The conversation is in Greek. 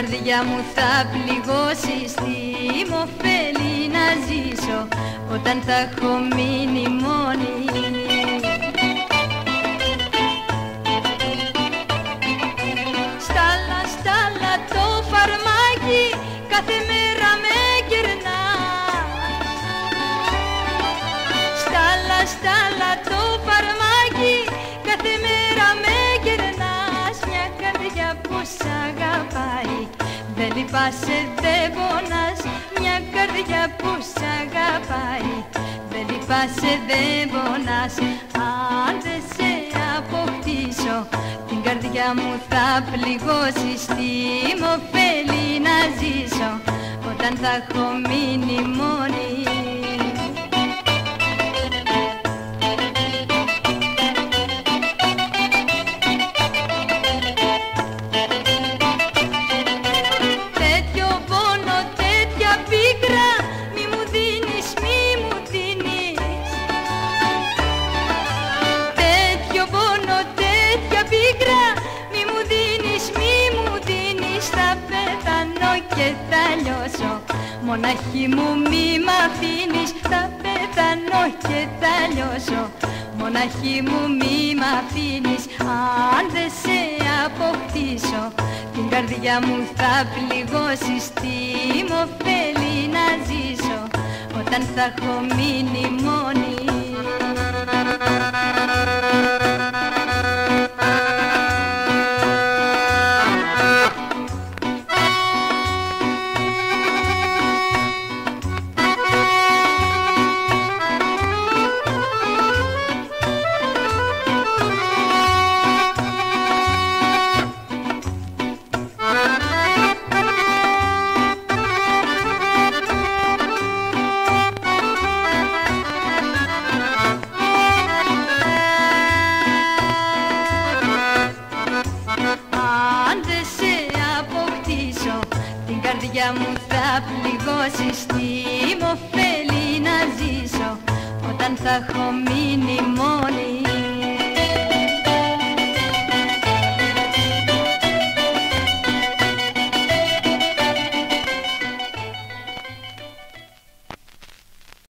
καρδιά μου θα πληγώσεις Τι μου ωφέλει να ζήσω. Όταν θα έχω μείνει μόνη. Στάλα, στάλα το φαρμάκι Κάθε μέρα Δεν λυπάσαι, δεν πονάς. Μια καρδιά που σ' αγαπάει. Δεν λυπάσαι, δεν πονάς. Αν δεν σε αποκτήσω Την καρδιά μου θα πληγώσεις. Τι μου ωφέλει να ζήσω. Όταν θα έχω μείνει μόνη λιώσω Μοναχή μου μη μ' αφήνεις Θα πεθανώ και θα λιώσω Μοναχή μου μη μ' αφήνεις Αν δεν σε αποκτήσω. Την καρδιά μου θα πληγώσεις Τι μου ωφέλει να ζήσω. Όταν θα έχω μείνει μόνη καρδιά μου θα πληγώσεις Τι μου ωφέλει να ζήσω. Όταν θα έχω μείνει μόνη